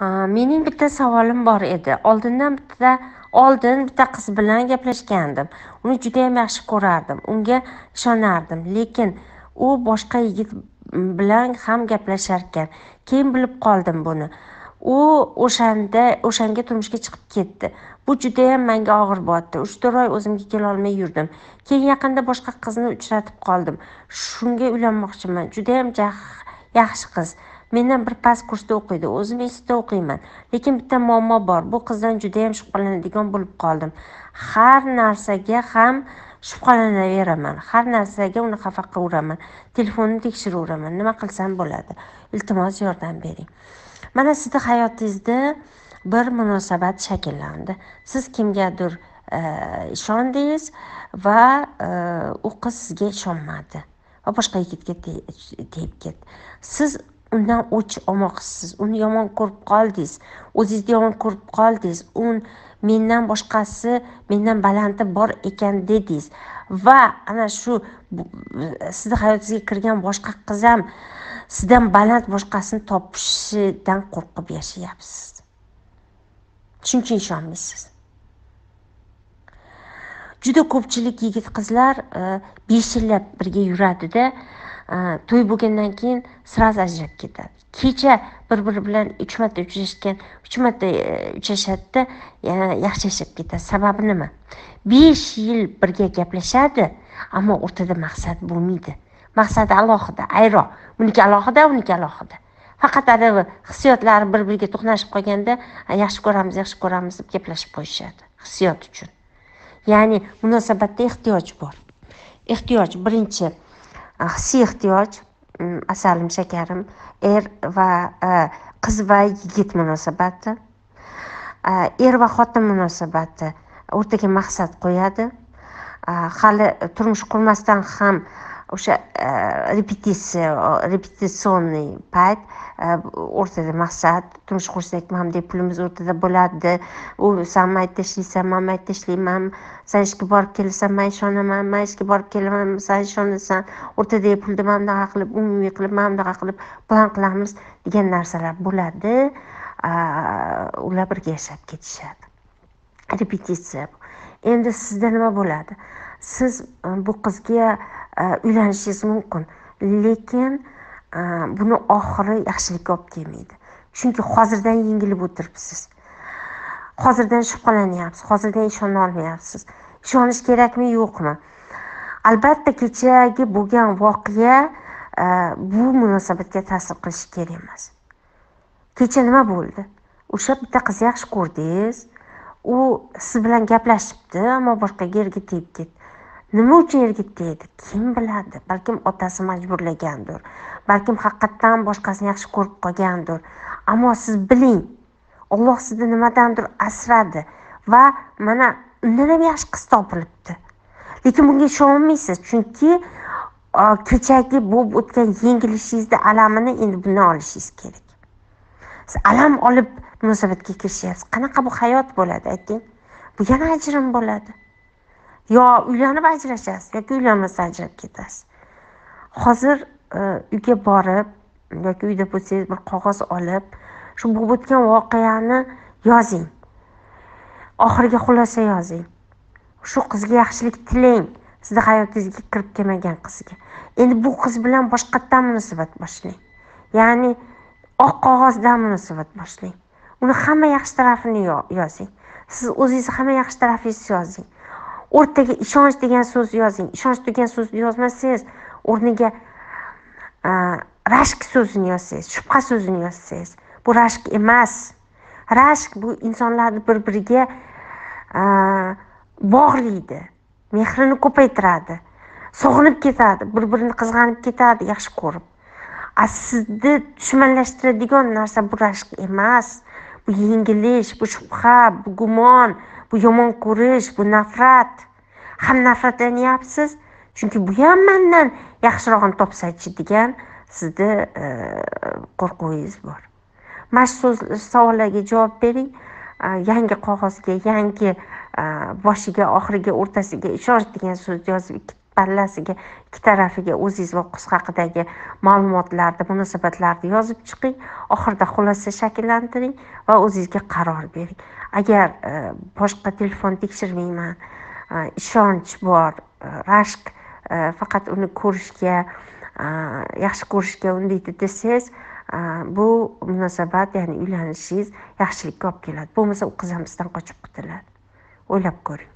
mening bitta savolim bor edi. Oldindan bitta oldin bitta qiz bilan gaplashgandim. Uni judayam yaxshi ko'rardim. Unga ishonardim. Lekin u boshqa yigit bilan ham gaplasharkan. Keyin bilib qoldim buni. U o'shanda o'shanga turmushga chiqib ketdi. Bu judayam menga og'ir botdi. Uch to'rt oy o'zimga kelolmay yurdim. Keyin yaqinda boshqa qizni uchratib qoldim. Shunga uylanmoqchiman. Judayam yaxshi qiz. Mendan bir past kursda o'qiydi o'zim institutda o'qiyman. Lekin bitta muammo bor bu qizdan judayam shubhalanadigan bo'lib qoldim. Har narsaga ham shubhalanaveraman har narsaga uni xafa qilaveraman telefonni tekshiraveraman nima qilsam bo'ladi iltimos yordam bering. Mana sizni hayotingizda bir munosabat shakllandi. Siz kimgadir e, ishondingiz va e, u qiz sizga ishonmadi va boshqa yigitga tegib ketdi siz undan o'ch olmoqchisiz. Uni yomon ko'rib qoldingiz. O'zingizni yomon ko'rib qoldingiz. U mendan boshqasi mendan balandi bor ekan dedingiz. Va ana shu sizni hayotingizga kirgan boshqa qiz ham sizdan baland boshqasini topishidan qo'rqib yashayapsiz. Shuning uchun ishonmaysiz. Juda ko'pchilik yigit qizlar e, besh yillab birga yuradida e, to'y bo'lgandan keyin сразу ajrab ketadi. Kecha bir biri bilan uch marta uchrashgan uch marta e, uchrashadida yaxshi yashab ketadi. Sababi nima? Besh yil birga gaplashadi ammo o'rtada maqsad bo'lmaydi. Maqsadi alohida ayro. Uniki alohida uniki alohida. Faqat haligi hissiyotlari bir biriga to'qnashib qolganda yaxshi ko'ramiz yaxshi ko'ramiz deb gaplashib qo'yishadi hissiyot uchun. Ya'ni munosabatda ehtiyoj bor. Ehtiyoj birinchi ah, hissiy ehtiyoj mm, asalim shakarim er va e, qiz va yigit munosabati e, er va xotin munosabati o'rtaga maqsad qo'yadi. E, hali turmush qurmasdan ham o'sha e, repetitsiya repetitsionniy payt e, o'rtada maqsad turmush qursak mana pulimiz o'rtada bo'ladi. U san mayerda ishlaysan man mayerda ishlayman san ishga borib kelasan man ishonaman man ishga borib kelaman san ishonasan o'rtadagi pulni mana bunaqa qilib umumiy qilib mana bunaqa qilib plan qilamiz degan narsalar bo'ladi. Ular birga yashab ketishadi. Repetitsiya endi sizda nima bo'ladi? Siz e, bu qizga Э, uylanishingiz mumkin. Lekin э, buni oxiri yaxshilikka olib kelmaydi. Chunki hozirdan yengilib o'tiribsiz. Hozirdan shubhalanyapsiz hozirdan ishona olmayapsiz. Ishonish kerakmi yo'qmi? Albatta kechagi bo'lgan voqea e, bu munosabatga ta'sir qilishi kerak emas. Kecha nima bo'ldi? O'sha bitta qizni yaxshi ko'rdingiz. U siz bilan gaplashibdi ammo boshqa yerga tegib ketdi. Nima uchun yerga kim biladi? Balkim otasi majburlagandir. Balkim haqiqatdan boshqasini yaxshi ko'rib qolgandir. Ammo siz biling olloh sizni nimadandir asradi va mana undan ham yaxshi qiz topilibdi. Lekin bunga ishonolmaysiz chunki kechagi bo'lib o'tgan yengilishingizni alamini endi bundan olishingiz kerak. Siz alam olib munosabatga kirishyapsiz. Qanaqa bu hayot bo'ladi ayting? Bu yana ajrim bo'ladi. Yo uylanib ajrashasiz yoki uylanmasa ajrab ketasiz. Hozir e, uyga borib yoki uyda bo'lsangiz bir qog'oz olib shu bo'lib o'tgan voqeani yozing. Oxiriga xulosa yozing. Shu qizga yaxshilik tilang sizni hayotingizga kirib kelmagan qizga. Endi bu qiz bilan boshqatdan munosabat boshlang. Ya'ni oq qog'ozdan munosabat boshlang. Uni hamma yaxshi tarafini yozing. Siz o'zingizni hamma yaxshi tarafingizni yozing. O'rtaga ishonch degan so'zni yozing. Ishonch degan so'zni yozmasangiz o'rniga e, rashk so'zini yozsangiz shubha so'zini yozsangiz bu rashk emas. Rashk bu insonlarni bir biriga e, bog'laydi mehrini ko'paytiradi sog'inib ketadi bir birini qizg'anib ketadi yaxshi ko'rib. A sizni dushmanlashtiradigan narsa bu rashk emas. Bu yengilish bu shubha bu gumon bu yomon ko'rish bu nafrat. Ham nafratlanyapsiz chunki bu ham mandan yaxshirog'ini topsachi degan sizni e, qo'rquvingiz bor. Mana shu savollarga javob bering. E, yangi qog'ozga yangi e, boshiga oxiriga o'rtasiga ishonch degan so'zni yozib pallasiga ikki tarafiga o'zingiz va qiz haqidagi ma'lumotlarni munosabatlarni yozib chiqing. Oxirida xulosa shakllantiring va o'zingizga qaror bering. Agar e, boshqa telefon tekshirmayman e, ishonch bor e, rashk rashq faqat uni ko'rishga yaxshi ko'rishga undaydi desangiz bu munosabat ya'ni uylanishingiz yaxshilikka olib keladi. Bo'lmasa u qiz ham sizdan qochib qutuladi o'ylab ko'ring.